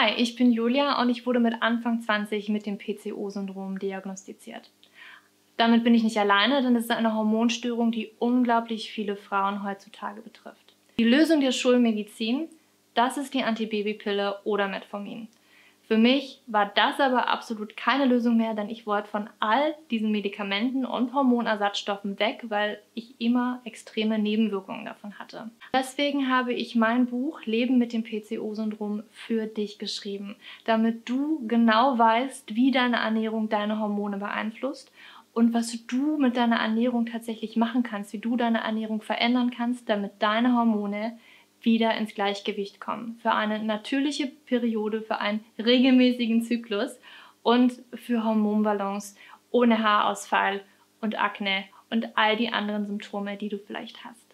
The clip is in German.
Hi, ich bin Julia und ich wurde mit Anfang 20 mit dem PCO-Syndrom diagnostiziert. Damit bin ich nicht alleine, denn es ist eine Hormonstörung, die unglaublich viele Frauen heutzutage betrifft. Die Lösung der Schulmedizin, das ist die Antibabypille oder Metformin. Für mich war das aber absolut keine Lösung mehr, denn ich wollte von all diesen Medikamenten und Hormonersatzstoffen weg, weil ich immer extreme Nebenwirkungen davon hatte. Deswegen habe ich mein Buch Leben mit dem PCO-Syndrom für dich geschrieben, damit du genau weißt, wie deine Ernährung deine Hormone beeinflusst und was du mit deiner Ernährung tatsächlich machen kannst, wie du deine Ernährung verändern kannst, damit deine Hormone wieder ins Gleichgewicht kommen. Für eine natürliche Periode, für einen regelmäßigen Zyklus und für Hormonbalance ohne Haarausfall und Akne und all die anderen Symptome, die du vielleicht hast.